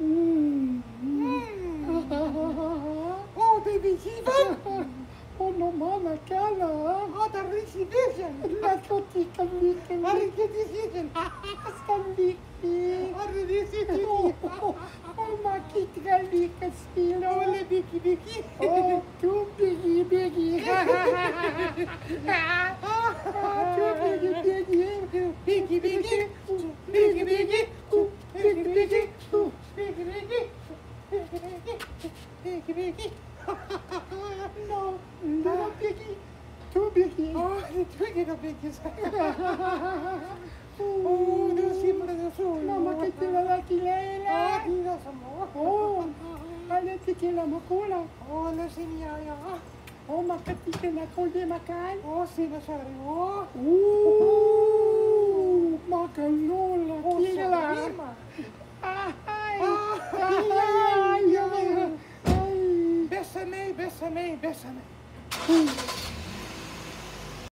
Mm. Oh, baby Steven. Oh, no, mama, kala. Oh, the Richie Vision. Kalikin. Harry Kitty Vision. Kalikin. Harry Richie Oh, Vision. oh, oh, makit kalikan sila. Oh, le Vicky Vicky. Oh, too biggie, biggie. Vicky Vicky. No, little biggie, too biggie. Oh, the twiggy of Vicky's. Oh, det var simple det så. Mama kitila Ah, kilala. det är så bra. Oh, ale tikila makula. Oh, det ser jag, ja. Oh, makatika na kolde makan. Oh, sina sorry. Oh, Ooh, Bessamei, bessamei. Hum.